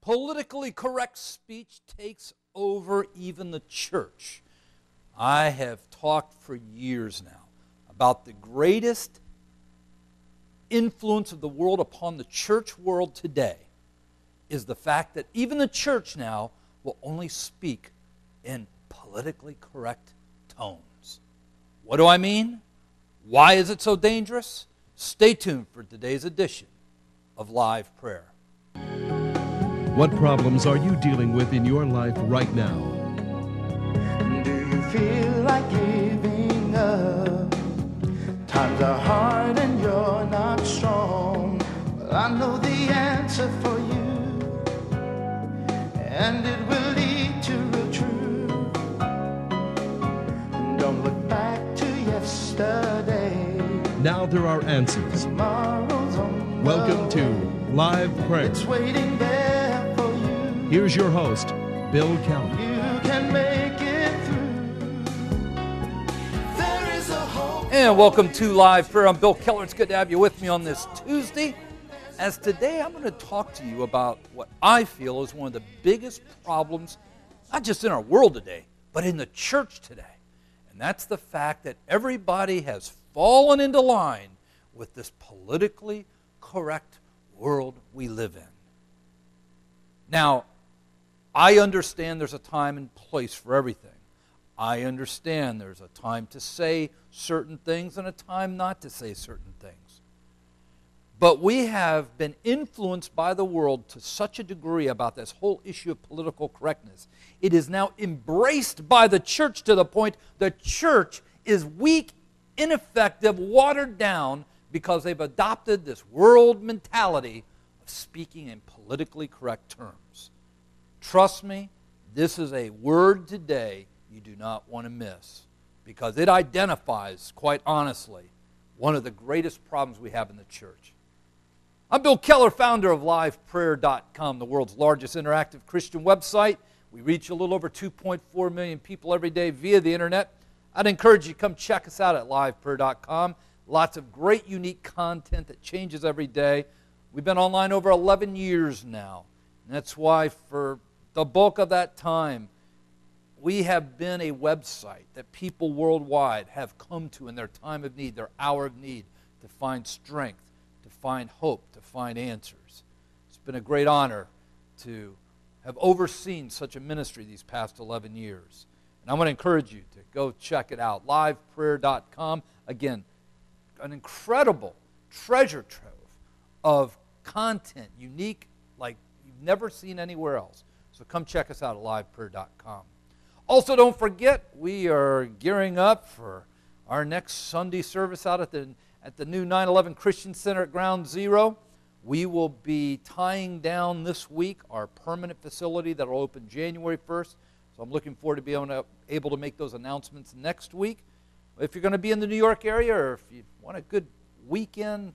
politically correct speech takes over even the church. I have talked for years now about the greatest influence of the world upon the church world today is the fact that even the church now will only speak in politically correct tones. What do I mean? Why is it so dangerous? Stay tuned for today's edition of Live Prayer. What problems are you dealing with in your life right now? Do you feel like giving up? Times are hard and you're not strong. Well, I know the answer for you, and it will lead to real truth. Don't look back to yesterday. Now there are answers. Tomorrow's on the Welcome to. Live Prayer. Here's your host, Bill Keller. You can make it through. There is a hope. And welcome to Live Prayer. I'm Bill Keller. It's good to have you with me on this Tuesday. As today, I'm going to talk to you about what I feel is one of the biggest problems, not just in our world today, but in the church today. And that's the fact that everybody has fallen into line with this politically correct world we live in. Now, I understand there's a time and place for everything. I understand there's a time to say certain things and a time not to say certain things. But we have been influenced by the world to such a degree about this whole issue of political correctness. It is now embraced by the church to the point the church is weak, ineffective, watered down because they've adopted this world mentality of speaking in politically correct terms. Trust me, this is a word today you do not want to miss because it identifies, quite honestly, one of the greatest problems we have in the church. I'm Bill Keller, founder of LivePrayer.com, the world's largest interactive Christian website. We reach a little over 2.4 million people every day via the internet. I'd encourage you to come check us out at LivePrayer.com. Lots of great, unique content that changes every day. We've been online over 11 years now. And that's why, for the bulk of that time, we have been a website that people worldwide have come to in their time of need, their hour of need, to find strength, to find hope, to find answers. It's been a great honor to have overseen such a ministry these past 11 years. And I want to encourage you to go check it out. Liveprayer.com. Again, an incredible treasure trove of content, unique like you've never seen anywhere else. So come check us out at liveprayer.com. Also, don't forget, we are gearing up for our next Sunday service out at the, at the new 9 11 Christian Center at Ground Zero. We will be tying down this week our permanent facility that will open January 1st. So I'm looking forward to being able to, able to make those announcements next week. If you're going to be in the New York area or if you want a good weekend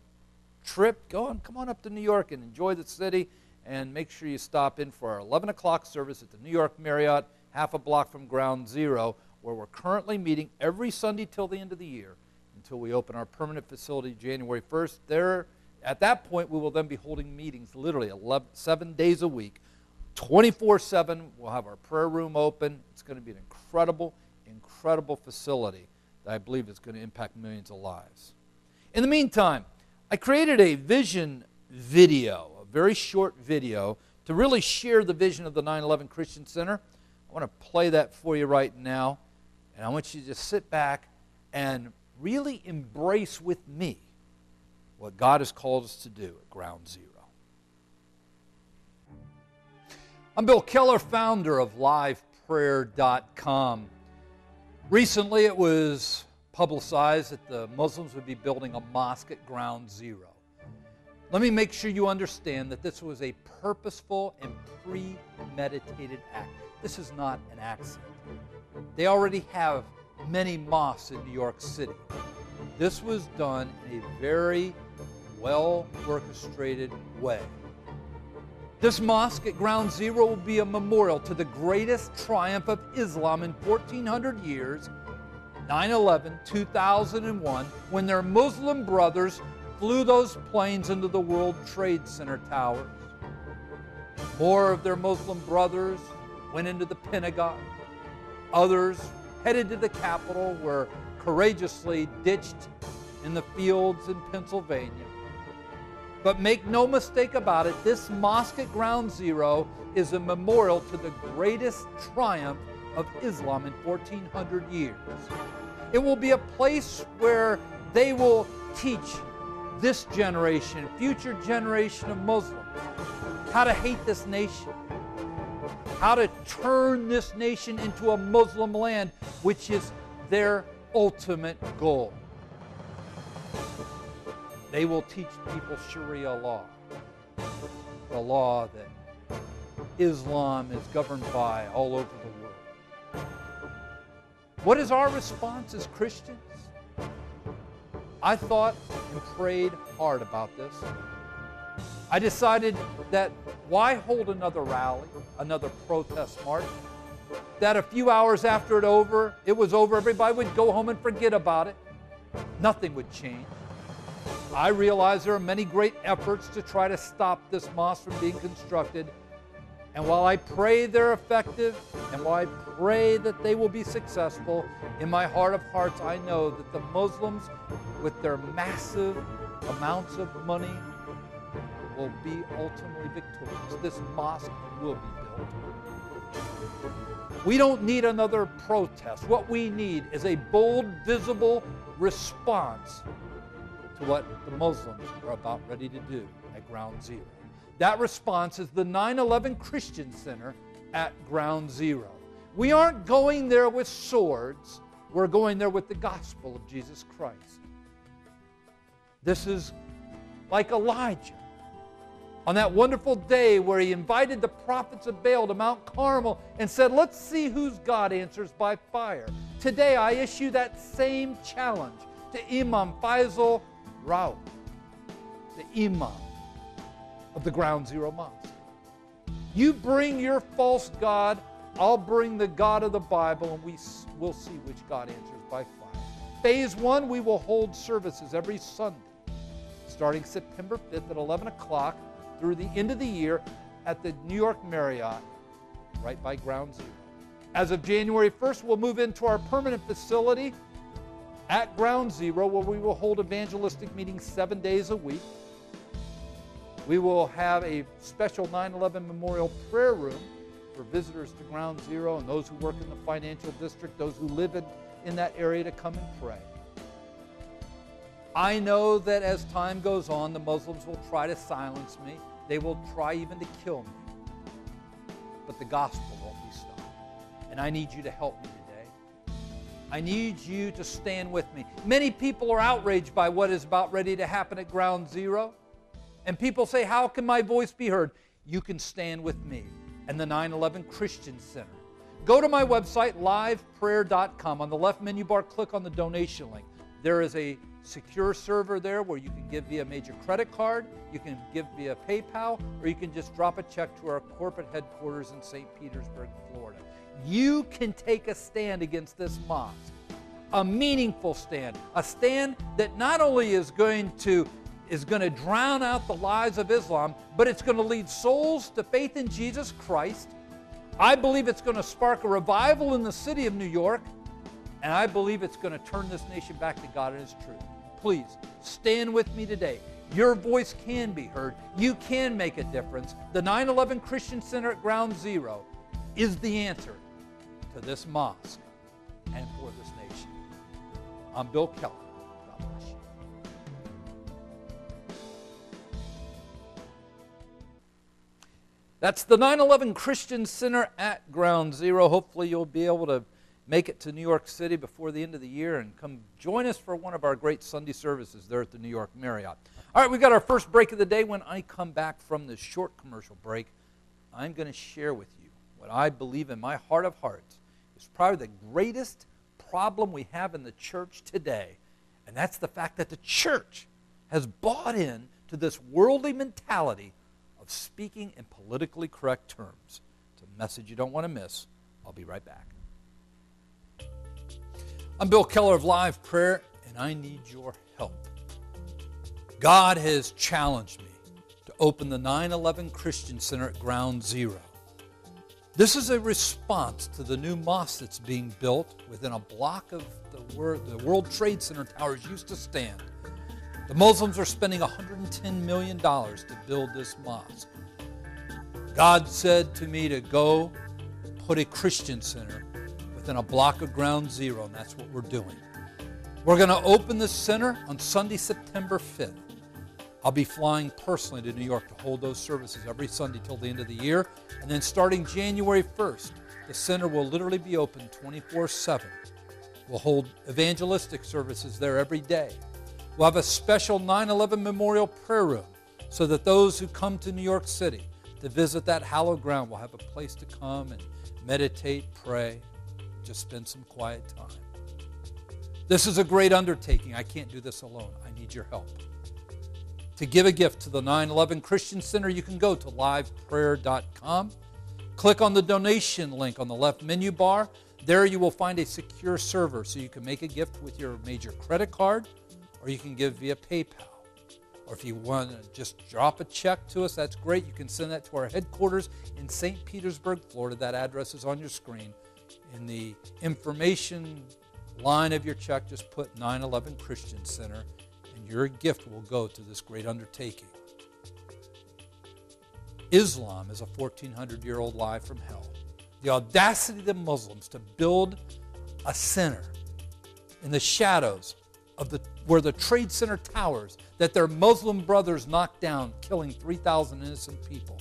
trip, go on, come on up to New York and enjoy the city. And make sure you stop in for our 11 o'clock service at the New York Marriott, half a block from Ground Zero, where we're currently meeting every Sunday till the end of the year until we open our permanent facility January 1st. There, at that point, we will then be holding meetings literally 11, seven days a week, 24 7. We'll have our prayer room open. It's going to be an incredible, incredible facility that I believe is going to impact millions of lives. In the meantime, I created a vision video, very short video, to really share the vision of the 9 11 Christian Center. I want to play that for you right now. And I want you to just sit back and really embrace with me what God has called us to do at Ground Zero. I'm Bill Keller, founder of LivePrayer.com. Recently, it was publicized that the Muslims would be building a mosque at Ground Zero. Let me make sure you understand that this was a purposeful and premeditated act. This is not an accident. They already have many mosques in New York City. This was done in a very well orchestrated way. This mosque at Ground Zero will be a memorial to the greatest triumph of Islam in 1400 years 9 11, 2001, when their Muslim brothers flew those planes into the World Trade Center towers. More of their Muslim brothers went into the Pentagon. Others headed to the Capitol, were courageously ditched in the fields in Pennsylvania. But make no mistake about it, this mosque at Ground Zero is a memorial to the greatest triumph of Islam in 1400 years. It will be a place where they will teach this generation, future generation of Muslims, how to hate this nation, how to turn this nation into a Muslim land, which is their ultimate goal. They will teach people Sharia law, the law that Islam is governed by all over the world. What is our response as Christians? I thought and prayed hard about this. I decided that why hold another rally, another protest march? That a few hours after it over, it was over, everybody would go home and forget about it. Nothing would change. I realize there are many great efforts to try to stop this mosque from being constructed. And while I pray they're effective, and while I pray that they will be successful, in my heart of hearts, I know that the Muslims, with their massive amounts of money, will be ultimately victorious. This mosque will be built. We don't need another protest. What we need is a bold, visible response to what the Muslims are about ready to do at Ground Zero. That response is the 9 11 Christian Center at Ground Zero. We aren't going there with swords, we're going there with the gospel of Jesus Christ. This is like Elijah on that wonderful day where he invited the prophets of Baal to Mount Carmel and said, Let's see whose God answers by fire. Today I issue that same challenge to Imam Feisal Rauf, the Imam of the Ground Zero Mosque. You bring your false God, I'll bring the God of the Bible, and we will see which God answers by fire. Phase one, we will hold services every Sunday, starting September 5th at 11 o'clock through the end of the year at the New York Marriott, right by Ground Zero. As of January 1st, we'll move into our permanent facility at Ground Zero, where we will hold evangelistic meetings seven days a week. We will have a special 9 11 memorial prayer room for visitors to Ground Zero and those who work in the financial district, those who live in, in that area to come and pray. I know that as time goes on, the Muslims will try to silence me. They will try even to kill me. But the gospel won't be stopped. And I need you to help me today. I need you to stand with me. Many people are outraged by what is about ready to happen at Ground Zero. And people say, How can my voice be heard? You can stand with me and the 9 11 Christian Center. Go to my website, liveprayer.com. On the left menu bar, click on the donation link. There is a secure server there where you can give via a major credit card, you can give via PayPal, or you can just drop a check to our corporate headquarters in St. Petersburg, Florida. You can take a stand against this mosque, a meaningful stand, a stand that not only is going to is going to drown out the lies of Islam, but it's going to lead souls to faith in Jesus Christ. I believe it's going to spark a revival in the city of New York, and I believe it's going to turn this nation back to God and His truth please stand with me today. Your voice can be heard. You can make a difference. The 9 11 Christian Center at Ground Zero is the answer to this mosque and for this nation. I'm Bill Keller. God bless you. That's the 9 11 Christian Center at Ground Zero. Hopefully, you'll be able to make it to New York City before the end of the year and come join us for one of our great Sunday services there at the New York Marriott. All right, we've got our first break of the day. When I come back from this short commercial break, I'm going to share with you what I believe in my heart of hearts is probably the greatest problem we have in the church today, and that's the fact that the church has bought in to this worldly mentality of speaking in politically correct terms. It's a message you don't want to miss. I'll be right back. I'm Bill Keller of Live Prayer, and I need your help. God has challenged me to open the 9 11 Christian Center at Ground Zero. This is a response to the new mosque that's being built within a block of the, the World Trade Center towers used to stand. The Muslims are spending $110 million to build this mosque. God said to me to go put a Christian center within a block of ground zero, and that's what we're doing. We're going to open the center on Sunday, September 5th. I'll be flying personally to New York to hold those services every Sunday till the end of the year. And then starting January 1st, the center will literally be open 24 7. We'll hold evangelistic services there every day. We'll have a special 9 11 memorial prayer room so that those who come to New York City to visit that hallowed ground will have a place to come and meditate, pray, just spend some quiet time. This is a great undertaking. I can't do this alone. I need your help. To give a gift to the 9 11 Christian Center, you can go to liveprayer.com. Click on the donation link on the left menu bar. There you will find a secure server so you can make a gift with your major credit card or you can give via PayPal. Or if you want to just drop a check to us, that's great. You can send that to our headquarters in St. Petersburg, Florida. That address is on your screen. In the information line of your check, just put 911 Christian Center, and your gift will go to this great undertaking. Islam is a 1400 year old lie from hell. The audacity of the Muslims to build a center in the shadows of the where the Trade Center towers that their Muslim brothers knocked down, killing 3,000 innocent people,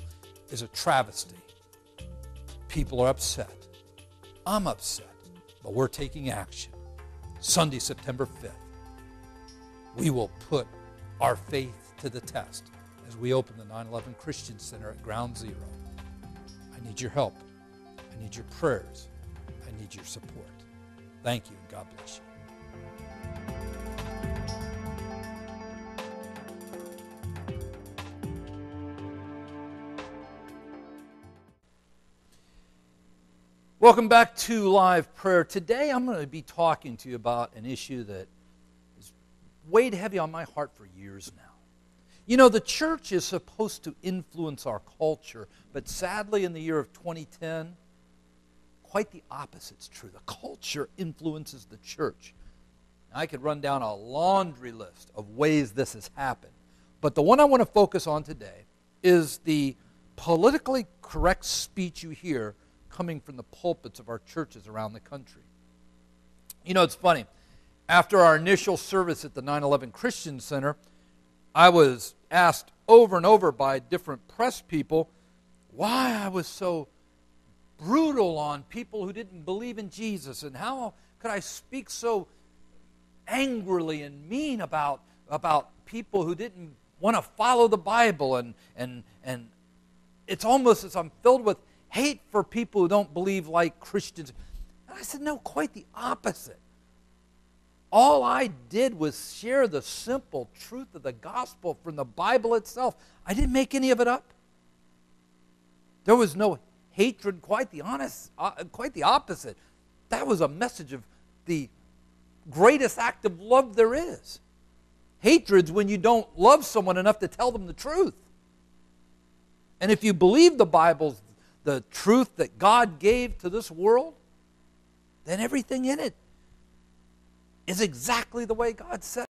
is a travesty. People are upset. I'm upset, but we're taking action. Sunday, September 5th, we will put our faith to the test as we open the 9 11 Christian Center at Ground Zero. I need your help. I need your prayers. I need your support. Thank you, and God bless you. Welcome back to Live Prayer. Today I'm going to be talking to you about an issue that has weighed heavy on my heart for years now. You know, the church is supposed to influence our culture, but sadly, in the year of 2010, quite the opposite is true. The culture influences the church. I could run down a laundry list of ways this has happened, but the one I want to focus on today is the politically correct speech you hear coming from the pulpits of our churches around the country. You know, it's funny. After our initial service at the 9 11 Christian Center, I was asked over and over by different press people why I was so brutal on people who didn't believe in Jesus and how could I speak so angrily and mean about, about people who didn't want to follow the Bible and, and, and it's almost as I'm filled with hate for people who don't believe like Christians. And I said, no, quite the opposite. All I did was share the simple truth of the gospel from the Bible itself. I didn't make any of it up. There was no hatred, quite the honest, uh, quite the opposite. That was a message of the greatest act of love there is. Hatred's when you don't love someone enough to tell them the truth. And if you believe the Bible's the truth that God gave to this world, then everything in it is exactly the way God said.